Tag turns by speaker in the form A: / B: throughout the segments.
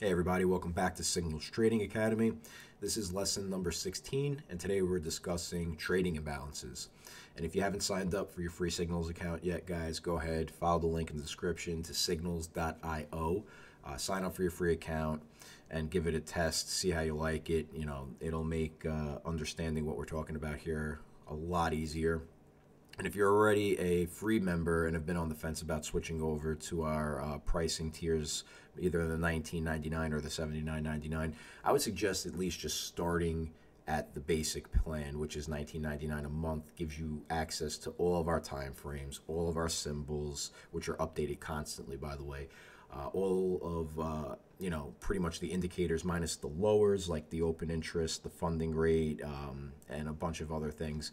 A: Hey everybody, welcome back to Cignals Trading Academy. This is lesson number 16 and today we're discussing trading imbalances. And if you haven't signed up for your free Cignals account yet guys, go ahead, follow the link in the description to cignals.io. Uh, sign up for your free account and give it a test, see how you like it. You know, it'll make uh, understanding what we're talking about here a lot easier. And if you're already a free member and have been on the fence about switching over to our uh, pricing tiers, either the 19.99 or the 79.99, I would suggest at least just starting at the basic plan, which is 19.99 a month, gives you access to all of our time frames, all of our symbols, which are updated constantly, by the way. Uh, all of uh, you know pretty much the indicators minus the lowers like the open interest the funding rate um, and a bunch of other things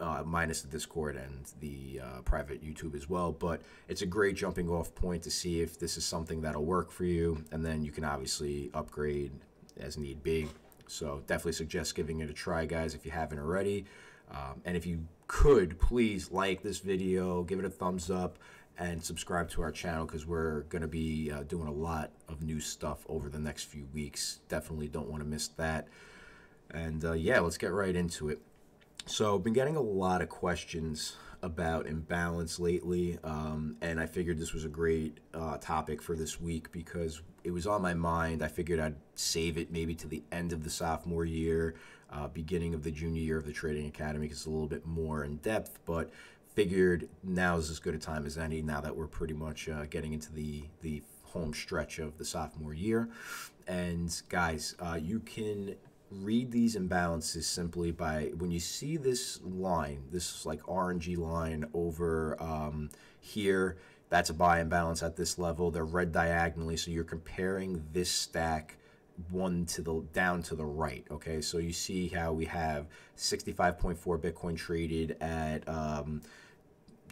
A: uh, minus the Discord and the uh, private YouTube as well. But it's a great jumping off point to see if this is something that'll work for you, and then you can obviously upgrade as need be. So definitely suggest giving it a try, guys, if you haven't already. Um, and if you could, please like this video, give it a thumbs up, and subscribe to our channel because we're going to be uh, doing a lot of new stuff over the next few weeks. Definitely don't want to miss that. And uh, yeah, let's get right into it. So I've been getting a lot of questions about imbalance lately, um, and I figured this was a great uh, topic for this week because it was on my mind. I figured I'd save it maybe to the end of the sophomore year, uh, beginning of the junior year of the Trading Academy because it's a little bit more in depth, but figured now is as good a time as any now that we're pretty much uh, getting into the, the home stretch of the sophomore year. And guys, uh, you can read these imbalances simply by when you see this line, this like orangey line over um, here, that's a buy imbalance at this level. They're red diagonally, so you're comparing this stack one to the down to the right. Okay, so you see how we have 65.4 Bitcoin traded at um,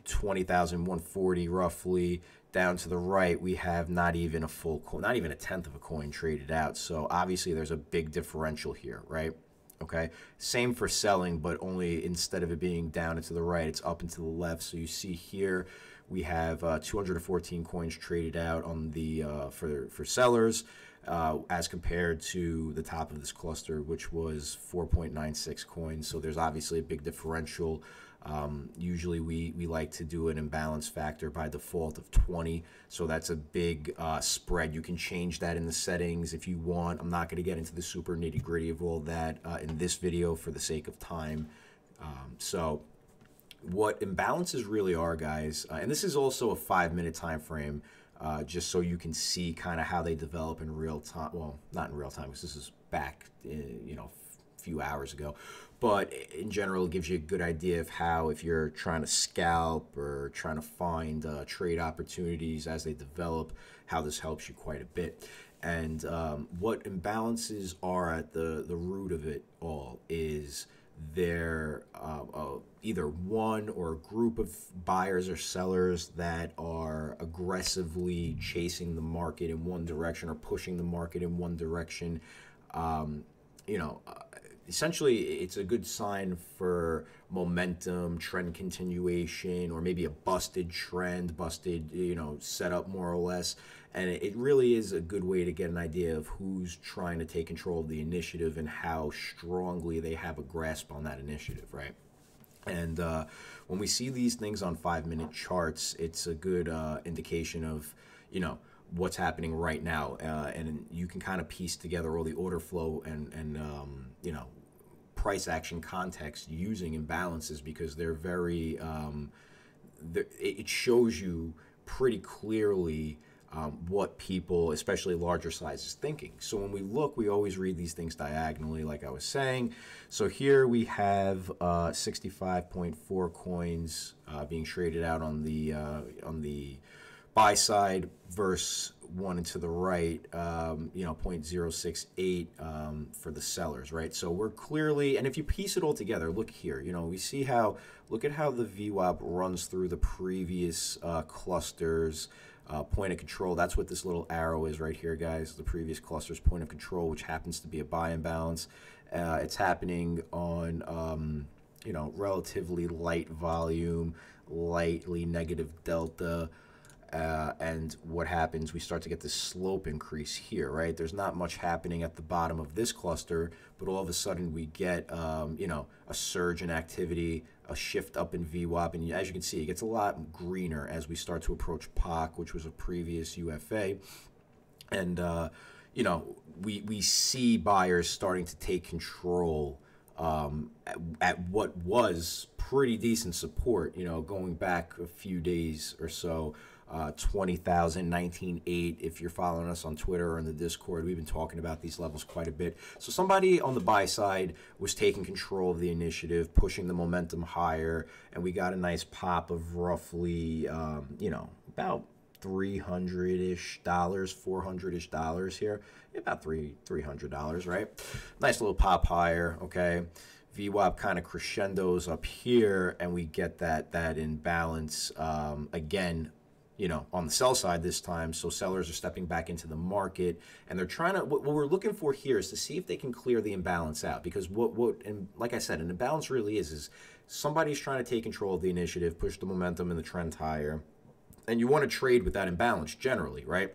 A: 20,140 roughly down to the right, we have not even a full coin, not even a tenth of a coin traded out. So obviously there's a big differential here, right? Okay. Same for selling, but only instead of it being down and to the right, it's up and to the left. So you see here we have uh, 214 coins traded out on the uh, for for sellers, uh, as compared to the top of this cluster, which was 4.96 coins. So there's obviously a big differential. Um, usually we, we like to do an imbalance factor by default of 20. So that's a big uh, spread. You can change that in the settings if you want. I'm not going to get into the super nitty gritty of all that uh, in this video for the sake of time. Um, so what imbalances really are, guys, uh, and this is also a five minute time frame. Uh, just so you can see kind of how they develop in real time. Well, not in real time because this is back, uh, you know, few hours ago. But in general, it gives you a good idea of how, if you're trying to scalp or trying to find uh, trade opportunities as they develop, how this helps you quite a bit. And um, what imbalances are at the, the root of it all is they're uh, uh, either one or a group of buyers or sellers that are aggressively chasing the market in one direction or pushing the market in one direction. Um, you know, uh, essentially it's a good sign for momentum trend continuation or maybe a busted trend busted you know setup more or less. And it really is a good way to get an idea of who's trying to take control of the initiative and how strongly they have a grasp on that initiative right? And uh, when we see these things on five minute charts it's a good uh, indication of you know what's happening right now, uh, and you can kind of piece together all the order flow and and um, you know price action context using imbalances because they're very um, they're, it shows you pretty clearly um, what people, especially larger sizes, thinking. So when we look, we always read these things diagonally, like I was saying. So here we have uh, 65.4 coins uh, being traded out on the uh, on the buy side versus one to the right, um, you know, 0.068 um, for the sellers, right? So we're clearly, and if you piece it all together, look here, you know, we see how, look at how the VWAP runs through the previous uh, clusters, uh, point of control. That's what this little arrow is right here, guys. The previous cluster's point of control, which happens to be a buy imbalance. Uh, it's happening on, um, you know, relatively light volume, lightly negative delta, Uh, and what happens, we start to get this slope increase here, right? There's not much happening at the bottom of this cluster, but all of a sudden we get, um, you know, a surge in activity, a shift up in VWAP, and as you can see, it gets a lot greener as we start to approach POC, which was a previous UFA. And, uh, you know, we, we see buyers starting to take control um, at, at, what was pretty decent support, you know, going back a few days or so. Uh, 20,000, 19.8. If you're following us on Twitter or in the Discord, we've been talking about these levels quite a bit. So somebody on the buy side was taking control of the initiative, pushing the momentum higher, and we got a nice pop of roughly, um, you know, about 300 ish dollars, 400 ish dollars here. About three $300, right? Nice little pop higher, okay? VWAP kind of crescendos up here, and we get that that imbalance um, again. You know, on the sell side this time, so sellers are stepping back into the market, and they're trying to. What, what we're looking for here is to see if they can clear the imbalance out, because what what and like I said, an imbalance really is is somebody's trying to take control of the initiative, push the momentum and the trend higher, and you want to trade with that imbalance generally, right?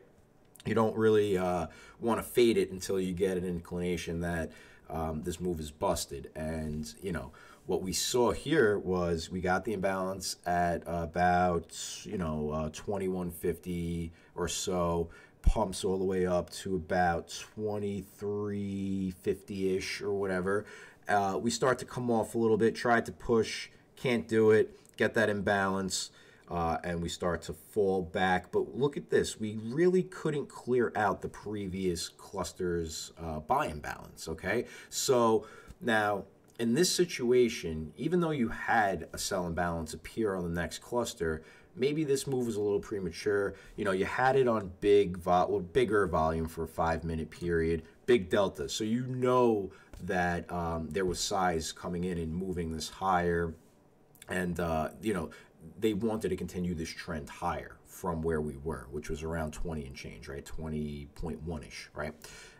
A: You don't really uh, want to fade it until you get an inclination that um, this move is busted. And, you know, what we saw here was we got the imbalance at about, you know, uh, 2150 or so, pumps all the way up to about 2350-ish or whatever. Uh, we start to come off a little bit, try to push, can't do it, get that imbalance uh, and we start to fall back. But look at this. We really couldn't clear out the previous cluster's uh, buy imbalance, okay? So now, in this situation, even though you had a sell imbalance appear on the next cluster, maybe this move was a little premature. You know, you had it on big, vo- well, bigger volume for a five-minute period, big delta. So you know that um, there was size coming in and moving this higher. And, uh, you know, they wanted to continue this trend higher from where we were, which was around 20 and change, right? 20.1 ish, right?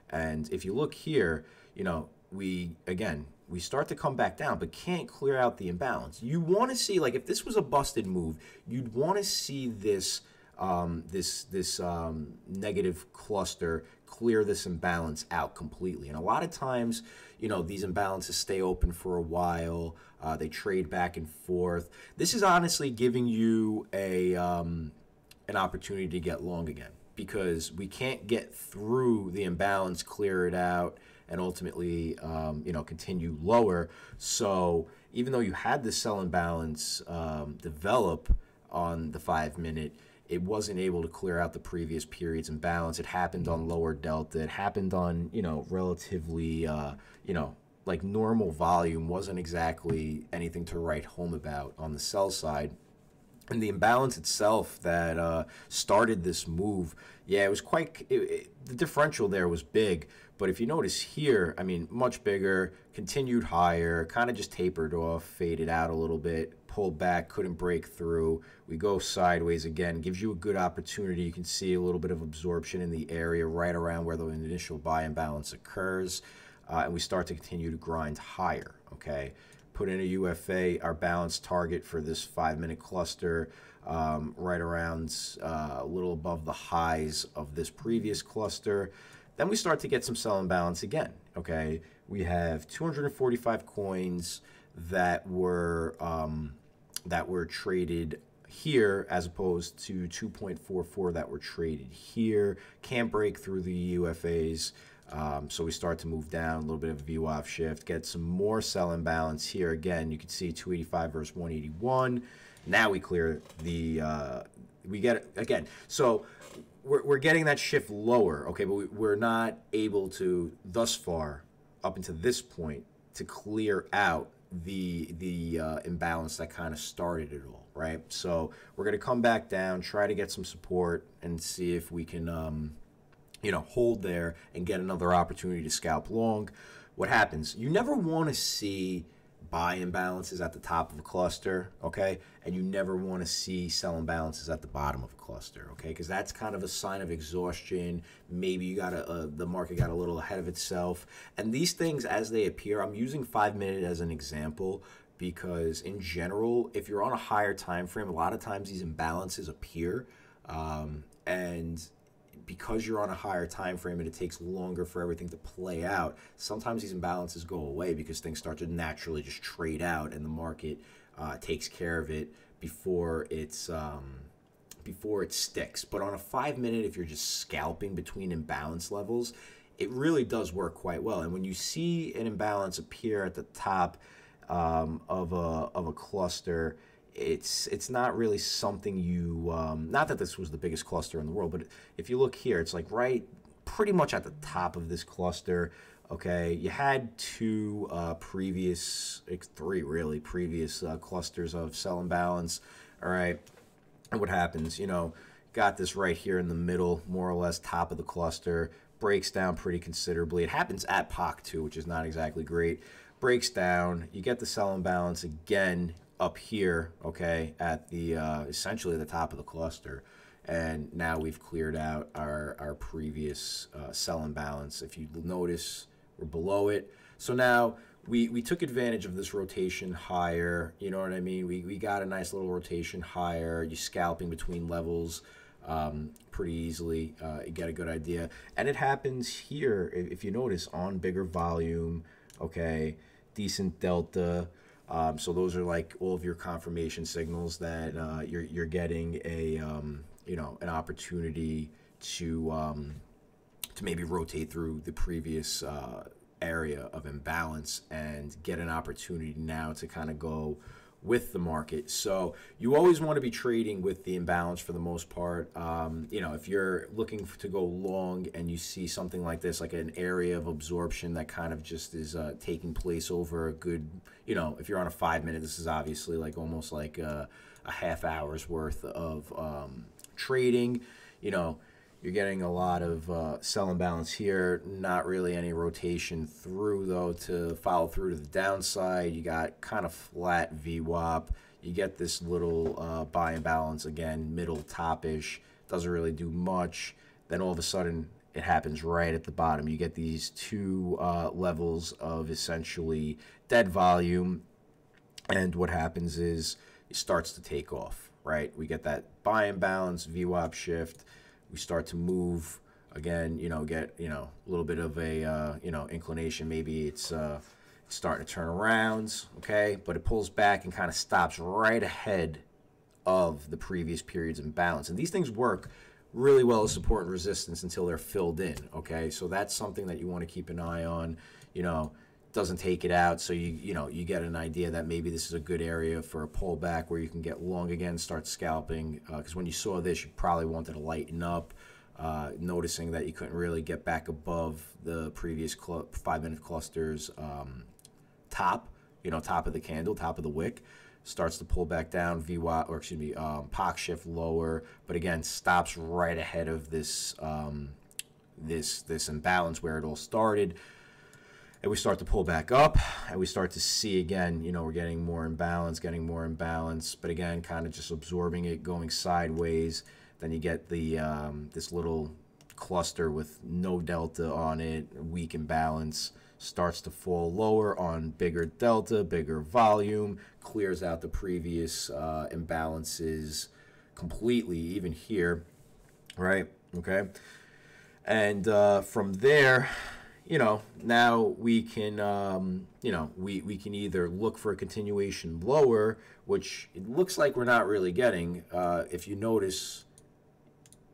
A: And if you look here, you know, we again we start to come back down, but can't clear out the imbalance. You want to see like if this was a busted move, you'd want to see this um, this this um, negative cluster clear this imbalance out completely. And a lot of times, you know, these imbalances stay open for a while. Uh, they trade back and forth. This is honestly giving you a um, an opportunity to get long again because we can't get through the imbalance, clear it out, and ultimately, um, you know, continue lower. So even though you had the sell imbalance um, develop on the five minute, it wasn't able to clear out the previous periods imbalance. It happened on lower delta. It happened on you know relatively uh, you know like normal volume wasn't exactly anything to write home about on the sell side. And the imbalance itself that uh, started this move, yeah, it was quite. It, it, the differential there was big, but if you notice here, I mean, much bigger, continued higher, kind of just tapered off, faded out a little bit, pulled back, couldn't break through. We go sideways again, gives you a good opportunity. You can see a little bit of absorption in the area right around where the initial buy imbalance occurs uh, and we start to continue to grind higher, okay? Put in a UFA, our balance target for this five-minute cluster, um, right around uh, a little above the highs of this previous cluster. Then we start to get some sell imbalance again, okay? We have 245 coins that were um, that were traded here as opposed to 2.44 that were traded here. Can't break through the UFAs. Um, so we start to move down, a little bit of a VWAP shift, get some more sell imbalance here. Again, you can see 285 versus 181. Now we clear the, uh, we get, again, so we're, we're getting that shift lower, okay, but we, we're not able to, thus far, up until this point, to clear out the the uh, imbalance that kind of started it all, right? So we're going to come back down, try to get some support, and see if we can um, you know, hold there and get another opportunity to scalp long. What happens? You never want to see buy imbalances at the top of a cluster, okay? And you never want to see sell imbalances at the bottom of a cluster, okay? Because that's kind of a sign of exhaustion. Maybe you got a, uh, the market got a little ahead of itself. And these things, as they appear, I'm using five minute as an example because in general, if you're on a higher time frame, a lot of times these imbalances appear Um, and because you're on a higher time frame and it takes longer for everything to play out, sometimes these imbalances go away because things start to naturally just trade out and the market uh, takes care of it before it's um, before it sticks. But on a five minute, if you're just scalping between imbalance levels, it really does work quite well. And when you see an imbalance appear at the top um, of a of a cluster, it's it's not really something you. Um, not that this was the biggest cluster in the world, but if you look here, it's like right, pretty much at the top of this cluster. Okay, you had two uh, previous, three really previous uh, clusters of sell imbalance. All right, and what happens? You know, got this right here in the middle, more or less top of the cluster breaks down pretty considerably. It happens at POC too, which is not exactly great. Breaks down. You get the sell imbalance again up here, okay, at the uh, essentially the top of the cluster. And now we've cleared out our, our previous uh, sell imbalance. If you notice, we're below it. So now we, we took advantage of this rotation higher. You know what I mean? We, we got a nice little rotation higher. You scalping between levels um, pretty easily. Uh, you get a good idea. And it happens here, if you notice, on bigger volume, okay, decent delta. Um, so those are like all of your confirmation signals that uh, you're, you're getting a, um, you know, an opportunity to, um, to maybe rotate through the previous uh, area of imbalance and get an opportunity now to kind of go with the market. So you always want to be trading with the imbalance for the most part. Um, you know, if you're looking to go long and you see something like this, like an area of absorption that kind of just is uh, taking place over a good, you know, if you're on a five minute, this is obviously like almost like a, a half hour's worth of um, trading. You know, you're getting a lot of uh, sell imbalance here. Not really any rotation through though to follow through to the downside. You got kind of flat VWAP. You get this little uh, buy imbalance again, middle topish. Doesn't really do much. Then all of a sudden it happens right at the bottom. You get these two uh, levels of essentially dead volume, and what happens is it starts to take off. Right, we get that buy imbalance, VWAP shift we start to move again, you know, get, you know, a little bit of a, uh, you know, inclination. Maybe it's, uh, starting to turn around, okay? But it pulls back and kind of stops right ahead of the previous periods imbalance. And these things work really well as support and resistance until they're filled in, okay? So that's something that you want to keep an eye on, you know, doesn't take it out. So you you know you get an idea that maybe this is a good area for a pullback where you can get long again start scalping because uh, when you saw this you probably wanted to lighten up uh, noticing that you couldn't really get back above the previous five minute clusters um, top you know top of the candle top of the wick. Starts to pull back down VWAP or excuse me um, POC shift lower but again stops right ahead of this um, this this imbalance where it all started and we start to pull back up and we start to see again you know we're getting more imbalance getting more imbalance but again kind of just absorbing it going sideways. Then you get the um, this little cluster with no delta on it weak imbalance starts to fall lower on bigger delta bigger volume clears out the previous uh, imbalances completely even here right? Okay? And uh, from there you know, now we can, um, you know, we, we can either look for a continuation lower, which it looks like we're not really getting. Uh, if you notice,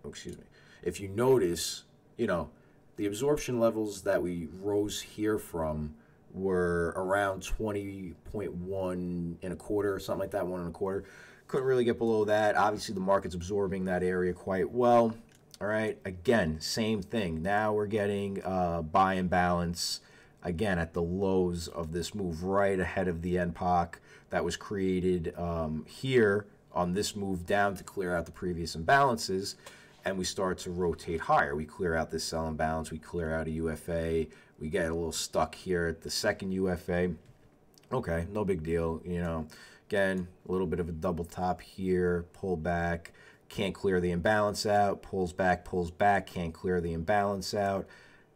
A: oh, excuse me, if you notice, you know, the absorption levels that we rose here from were around 20.1 and a quarter or something like that, one and a quarter. Couldn't really get below that. Obviously, the market's absorbing that area quite well. All right, again, same thing. Now we're getting uh, buy imbalance again at the lows of this move, right ahead of the NPOC that was created um, here on this move down to clear out the previous imbalances. And we start to rotate higher. We clear out this sell imbalance, we clear out a UFA, we get a little stuck here at the second UFA. Okay, no big deal. You know, again, a little bit of a double top here, pull back can't clear the imbalance out, pulls back, pulls back, can't clear the imbalance out,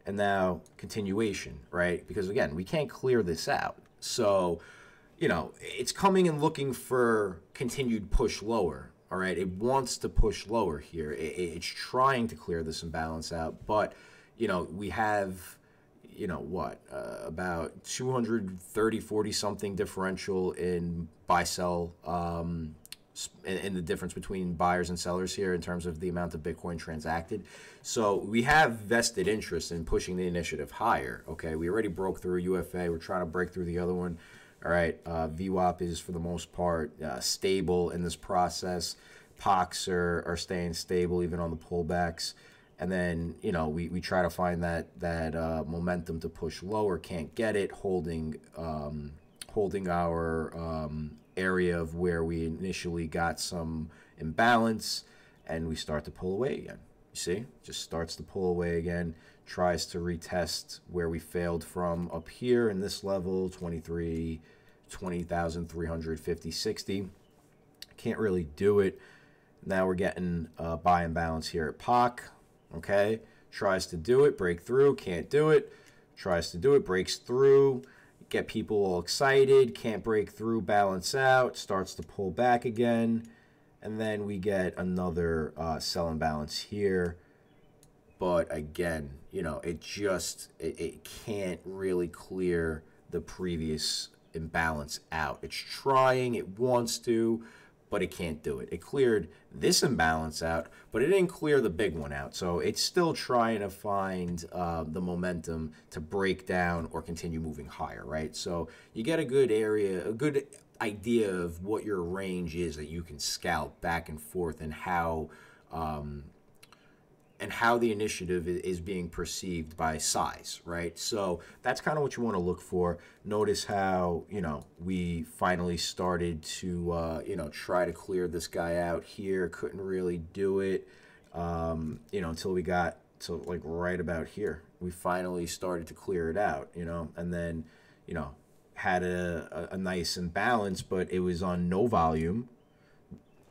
A: and now continuation, right? Because again, we can't clear this out. So, you know, it's coming and looking for continued push lower, All right, it wants to push lower here. It's trying to clear this imbalance out, but you know we have you know what uh, about 230 40 something differential in buy sell um, in, the difference between buyers and sellers here in terms of the amount of bitcoin transacted. So we have vested interest in pushing the initiative higher okay? We already broke through ufa we're trying to break through the other one. All right uh, VWAP is for the most part uh, stable in this process. Pox are, are staying stable even on the pullbacks. And then you know we, we try to find that that uh, momentum to push lower. Can't get it. Holding um, holding our um, area of where we initially got some imbalance and we start to pull away again. You see? Just starts to pull away again tries to retest where we failed from up here in this level 23 20,350 60 can't really do it. Now we're getting buy imbalance here at POC okay? Tries to do it, break through, can't do it. Tries to do it, breaks through, get people all excited, can't break through, balance out, starts to pull back again. And then we get another uh, sell here. But again, you know, it just, it, it can't really clear the previous imbalance out. It's trying, it wants to, but it can't do it. It cleared this imbalance out, but it didn't clear the big one out. So it's still trying to find uh, the momentum to break down or continue moving higher, right? So you get a good area, a good idea of what your range is that you can scalp back and forth and how um, and how the initiative is being perceived by size, right? So that's kind of what you want to look for. Notice how, you know, we finally started to, uh, you know, try to clear this guy out here. Couldn't really do it, um, you know, until we got to like right about here. We finally started to clear it out, you know, and then, you know, had a, a, a nice imbalance, but it was on no volume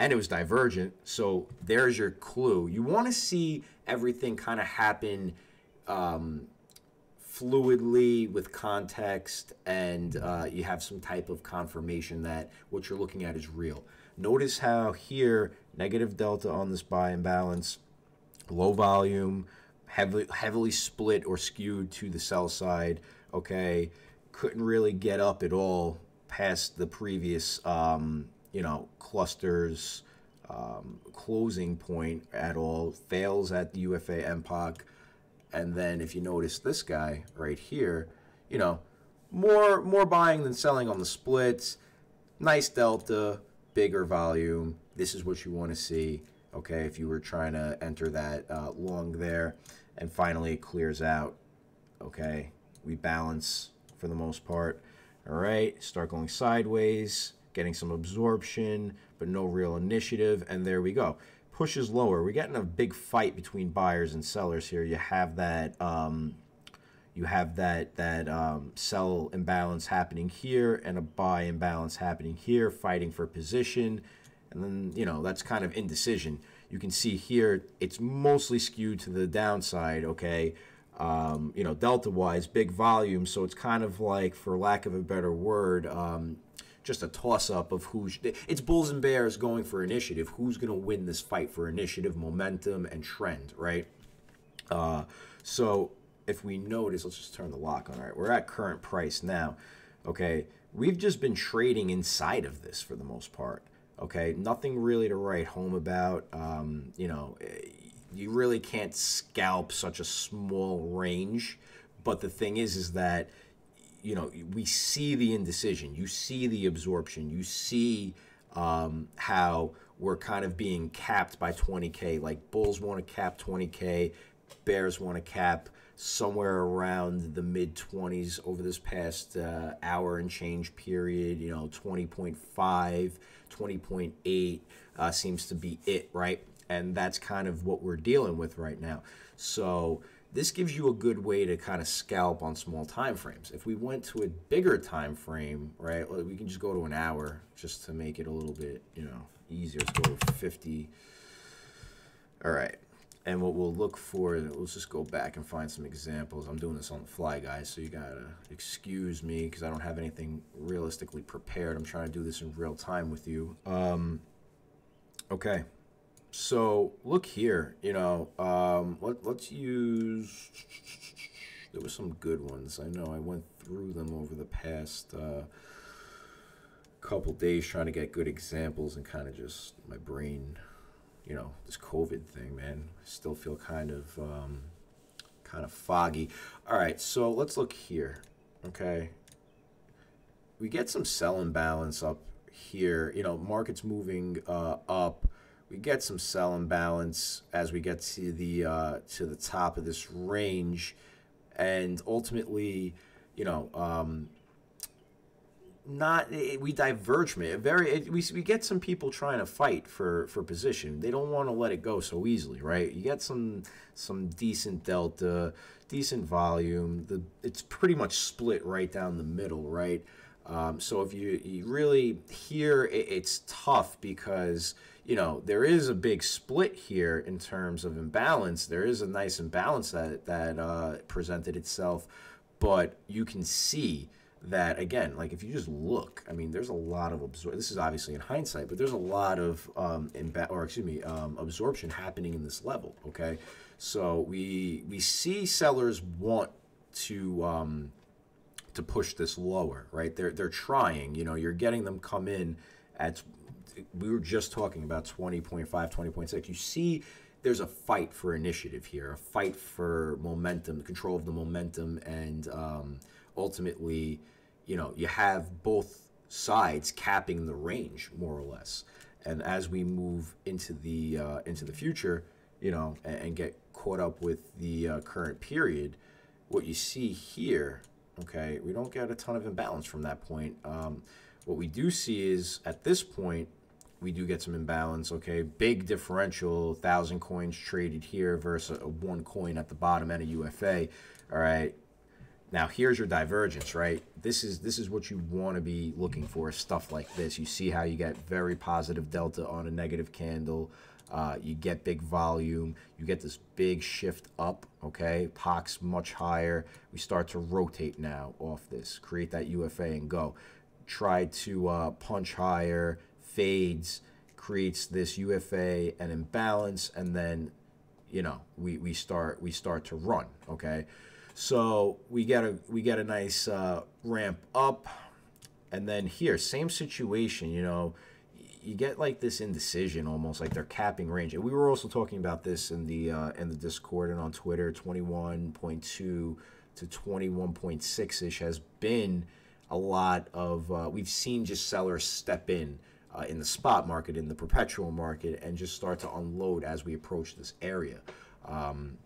A: and it was divergent. So there's your clue. You want to see everything kind of happen um, fluidly with context, and uh, you have some type of confirmation that what you're looking at is real. Notice how here, negative delta on this buy imbalance, low volume, heavily, heavily split or skewed to the sell side, okay? Couldn't really get up at all past the previous um, you know, clusters um, closing point at all, fails at the UFA NPOC. And then if you notice this guy right here, you know, more more buying than selling on the splits, nice delta, bigger volume. This is what you want to see, okay, if you were trying to enter that uh, long there. And finally it clears out, okay. We balance for the most part. All right, start going sideways getting some absorption, but no real initiative. And there we go. Pushes lower. We're getting a big fight between buyers and sellers here. You have that. Um, you have that that um, sell imbalance happening here and a buy imbalance happening here, fighting for position, and then you know that's kind of indecision. You can see here it's mostly skewed to the downside. Okay, um, you know delta wise, big volume, so it's kind of like, for lack of a better word, um, just a toss up of who's it's bulls and bears going for initiative. Who's going to win this fight for initiative, momentum, and trend, right? Uh, so if we notice, let's just turn the lock on. All right, we're at current price now. Okay, we've just been trading inside of this for the most part. Okay, nothing really to write home about. Um, you know, you really can't scalp such a small range. But the thing is, is that you know, we see the indecision, you see the absorption, you see um, how we're kind of being capped by 20K. Like Bulls want to cap 20K, Bears want to cap somewhere around the mid 20s over this past uh, hour and change period. You know, 20.5, 20.8 uh, seems to be it, right? And that's kind of what we're dealing with right now. So, this gives you a good way to kind of scalp on small time frames. If we went to a bigger time frame, right, we can just go to an hour just to make it a little bit, you know, easier. Let's go to 50. All right. And what we'll look for, let's just go back and find some examples. I'm doing this on the fly, guys, so you gotta excuse me because I don't have anything realistically prepared. I'm trying to do this in real time with you. Um, Okay. So look here, you know, um, let, let's use. There were some good ones. I know I went through them over the past uh, couple days trying to get good examples and kind of just my brain, you know, this COVID thing, man, still feel kind of um, kind of foggy. All right, so let's look here. Okay, we get some sell imbalance up here. You know, markets moving uh, up. We get some sell imbalance as we get to the uh, to the top of this range, and ultimately, you know, um, not it, we diverge it. Very it, we we get some people trying to fight for for position. They don't want to let it go so easily, right? You get some some decent delta, decent volume. The it's pretty much split right down the middle, right? Um, so if you, you really here, it, it's tough because you know there is a big split here in terms of imbalance. There is a nice imbalance that that uh, presented itself, but you can see that again like if you just look i mean there's a lot of absor- this is obviously in hindsight but there's a lot of um imba- or excuse me um, absorption happening in this level okay so we we see sellers want to um to push this lower, right? They're they're trying. You know, you're getting them come in at. We were just talking about 20.5, 20.6. You see, there's a fight for initiative here, a fight for momentum, the control of the momentum, and um, ultimately, you know, you have both sides capping the range more or less. And as we move into the uh, into the future, you know, and, and get caught up with the uh, current period, what you see here Okay, we don't get a ton of imbalance from that point. Um, what we do see is at this point, we do get some imbalance. Okay, big differential, thousand coins traded here versus a, one coin at the bottom and a UFA. All right, now here's your divergence, right? This is this is what you want to be looking for. Stuff like this. You see how you get very positive delta on a negative candle. Uh, you get big volume. You get this big shift up, okay? POX much higher. We start to rotate now off this. Create that UFA and go. Try to uh, punch higher, fades, creates this UFA and imbalance, and then, you know, we, we start we start to run, okay? So we get a we get a nice uh, ramp up, and then here, same situation, you know, you get like this indecision almost like they're capping range. And we were also talking about this in the uh, in the discord and on twitter. 21.2 to 21.6 ish has been a lot of uh, we've seen just sellers step in uh, in the spot market in the perpetual market and just start to unload as we approach this area. Um,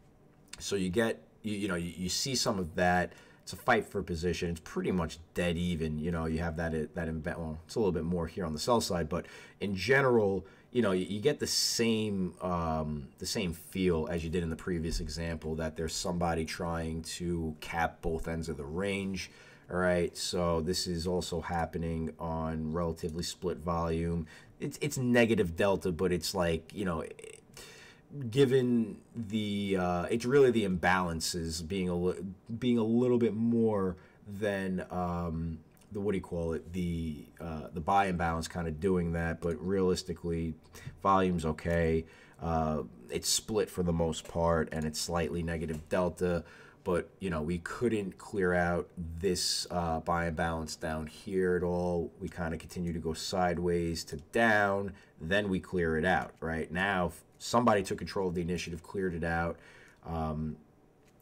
A: so you get you, you know you, you see some of that it's a fight for position. It's pretty much dead even. You know, you have that that embed. Well, it's a little bit more here on the sell side, but in general, you know, you, you get the same um, the same feel as you did in the previous example. That there's somebody trying to cap both ends of the range. All right, so this is also happening on relatively split volume. It's it's negative delta, but it's like you know given the uh, it's really the imbalances being a li- being a little bit more than um, the what do you call it the uh, the buy imbalance kind of doing that, but realistically, volume's okay. Uh, it's split for the most part, and it's slightly negative delta. But you know we couldn't clear out this uh, buy imbalance down here at all. We kind of continue to go sideways to down. Then we clear it out. Right now, somebody took control of the initiative, cleared it out. Um,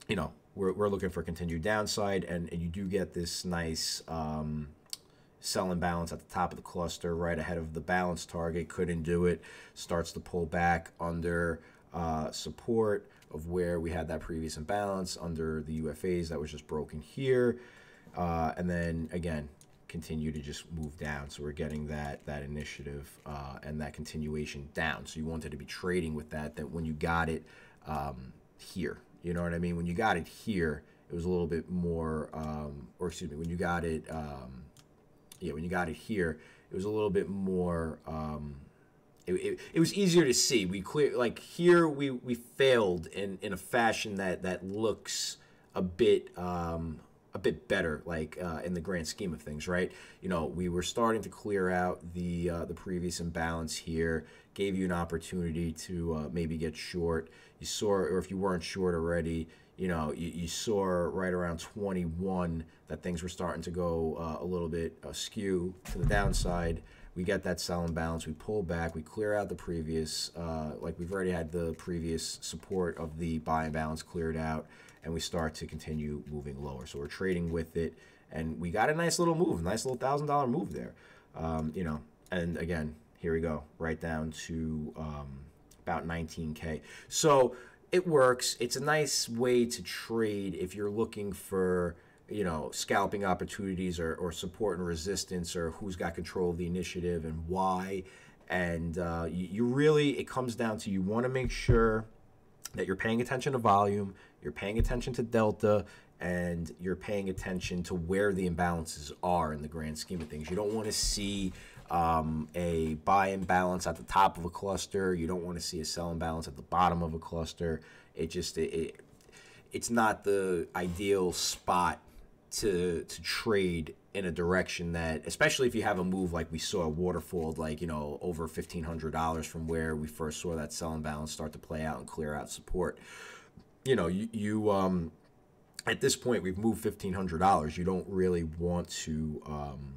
A: you know, we're, we're looking for continued downside, and, and you do get this nice um, sell at the top of the cluster, right ahead of the balance target. Couldn't do it. Starts to pull back under uh, support of where we had that previous imbalance under the UFAs that was just broken here. Uh, and then again, continue to just move down. So we're getting that that initiative uh, and that continuation down. So you wanted to be trading with that. That when you got it um, here, you know what I mean. When you got it here, it was a little bit more, um, or excuse me, when you got it, um, yeah, when you got it here, it was a little bit more. Um, it, it, it, was easier to see. We clear like here we, we failed in, in a fashion that that looks a bit um, a bit better, like uh, in the grand scheme of things, right? You know, we were starting to clear out the uh, the previous imbalance here, gave you an opportunity to uh, maybe get short. You saw, or if you weren't short already, you know, you, you saw right around 21 that things were starting to go uh, a little bit askew to the downside. We get that sell imbalance, we pull back, we clear out the previous, uh, like we've already had the previous support of the buy imbalance cleared out and we start to continue moving lower. So we're trading with it, and we got a nice little move, nice little thousand dollar move there. Um, you know, and again, here we go, right down to um, about 19k. So it works. It's a nice way to trade if you're looking for you know scalping opportunities or, or support and resistance or who's got control of the initiative and why and uh, you, you really it comes down to you want to make sure that you're paying attention to volume you're paying attention to delta and you're paying attention to where the imbalances are in the grand scheme of things. You don't want to see um, a buy imbalance at the top of a cluster. You don't want to see a sell imbalance at the bottom of a cluster. It just it, it it's not the ideal spot to to trade in a direction that, especially if you have a move like we saw a waterfall, like you know over fifteen hundred dollars from where we first saw that sell balance start to play out and clear out support you know, you, you um, at this point we've moved fifteen hundred dollars. You don't really want to. Um,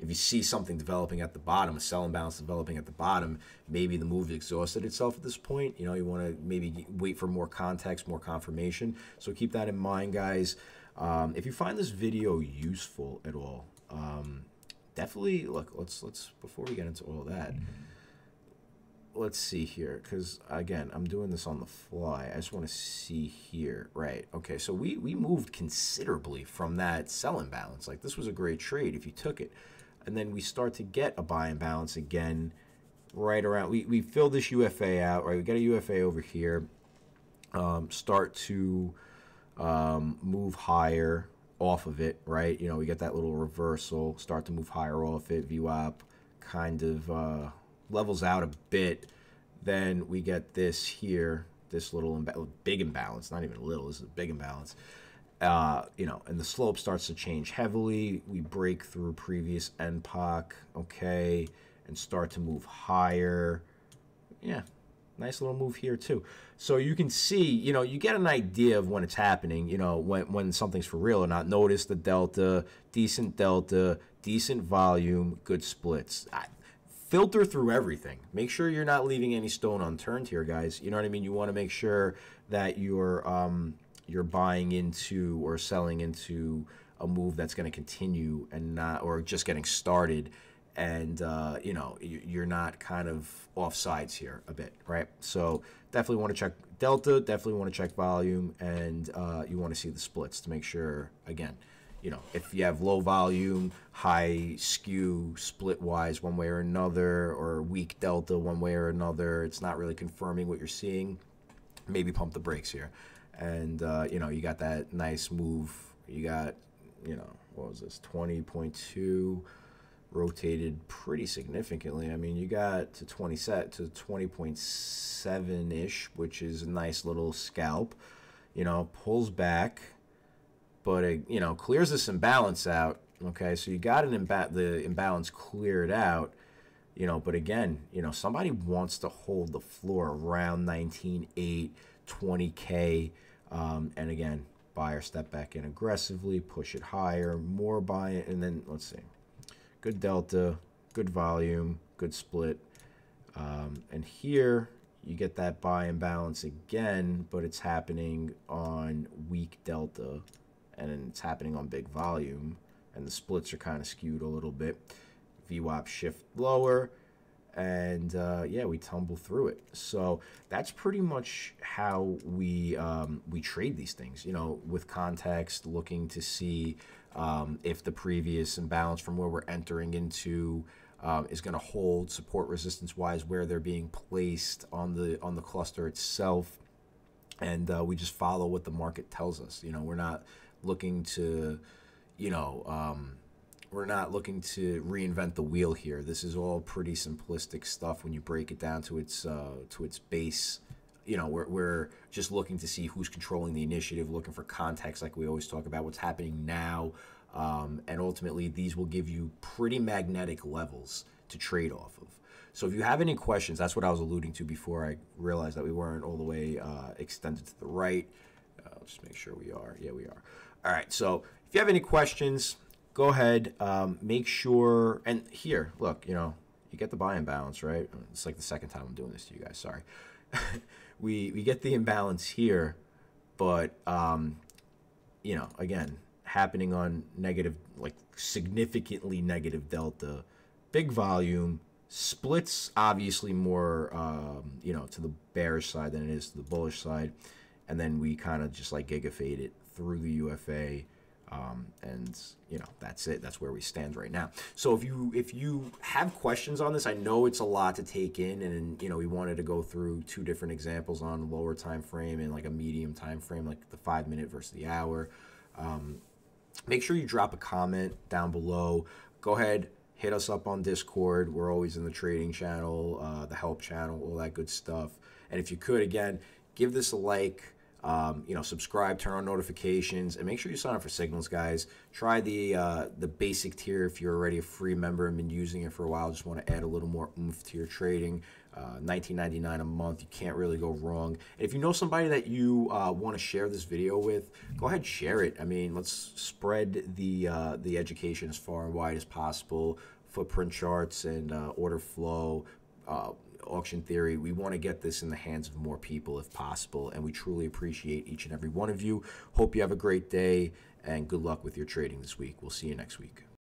A: if you see something developing at the bottom, a sell balance developing at the bottom, maybe the move exhausted itself at this point. You know, you want to maybe wait for more context, more confirmation. So keep that in mind, guys. Um, if you find this video useful at all, um, definitely look. Let's let's before we get into all that let's see here because again i'm doing this on the fly. I just want to see here right okay so we we moved considerably from that sell imbalance like this was a great trade if you took it. And then we start to get a buy imbalance again right around we, we fill this ufa out right? We get a ufa over here. Um, start to um, move higher off of it right you know we get that little reversal start to move higher off it VWAP kind of uh, levels out a bit, then we get this here, this little imba- big imbalance, not even a little, this is a big imbalance. Uh, you know, and the slope starts to change heavily. We break through previous NPOC, okay, and start to move higher. Yeah, nice little move here too. So you can see, you know, you get an idea of when it's happening, you know, when, when something's for real or not. Notice the delta, decent delta, decent volume, good splits. I, filter through everything. Make sure you're not leaving any stone unturned here, guys. You know what I mean? You want to make sure that you're um, you're buying into or selling into a move that's going to continue and not or just getting started and uh, you know you're not kind of off sides here a bit right so definitely want to check delta definitely want to check volume and uh, you want to see the splits to make sure again you know, if you have low volume, high skew, split wise one way or another, or weak delta one way or another, it's not really confirming what you're seeing. Maybe pump the brakes here. And, uh, you know, you got that nice move. You got, you know, what was this, 20.2 rotated pretty significantly. I mean, you got to 20 set to 20.7 ish, which is a nice little scalp. You know, pulls back but it you know clears this imbalance out. Okay, so you got an imba- the imbalance cleared out. You know, but again, you know, somebody wants to hold the floor around 19.8, 20k, um, and again, buyer step back in aggressively, push it higher, more buy, and then let's see, good delta, good volume, good split, um, and here you get that buy imbalance again, but it's happening on weak delta and it's happening on big volume and the splits are kind of skewed a little bit. VWAP shift lower and uh, yeah, we tumble through it. So that's pretty much how we um, we trade these things. You know, with context, looking to see um, if the previous imbalance from where we're entering into um, is going to hold support resistance wise, where they're being placed on the on the cluster itself, and uh, we just follow what the market tells us. You know, we're not looking to, you know, um, we're not looking to reinvent the wheel here. This is all pretty simplistic stuff when you break it down to its uh, to its base you know, we're, we're just looking to see who's controlling the initiative, looking for context, like we always talk about what's happening now. Um, and ultimately, these will give you pretty magnetic levels to trade off of. So if you have any questions, that's what I was alluding to before I realized that we weren't all the way uh, extended to the right. Uh, I'll just make sure we are. Yeah, we are. All right. So if you have any questions, go ahead. Um, make sure. And here, look, you know, you get the buy and imbalance, right? It's like the second time I'm doing this to you guys. Sorry. we we get the imbalance here, but um, you know, again, happening on negative, like significantly negative delta, big volume Splits obviously more, um, you know, to the bearish side than it is to the bullish side, and then we kind of just like gigafade it through the UFA, um, and you know that's it. That's where we stand right now. So if you if you have questions on this, I know it's a lot to take in, and you know we wanted to go through two different examples on lower time frame and like a medium time frame, like the five minute versus the hour. Um, make sure you drop a comment down below. Go ahead hit us up on Discord. We're always in the trading channel, uh, the help channel, all that good stuff. And if you could, again, give this a like. Um, you know, subscribe, turn on notifications, and make sure you sign up for Cignals, guys. Try the uh, the basic tier if you're already a free member and been using it for a while. Just want to add a little more oomph to your trading. Uh, 19.99 a month. You can't really go wrong. And if you know somebody that you uh, want to share this video with, go ahead share it. I mean, let's spread the uh, the education as far and wide as possible. Footprint charts and uh, order flow, uh, auction theory. We want to get this in the hands of more people if possible, and we truly appreciate each and every one of you. Hope you have a great day and good luck with your trading this week. We'll see you next week.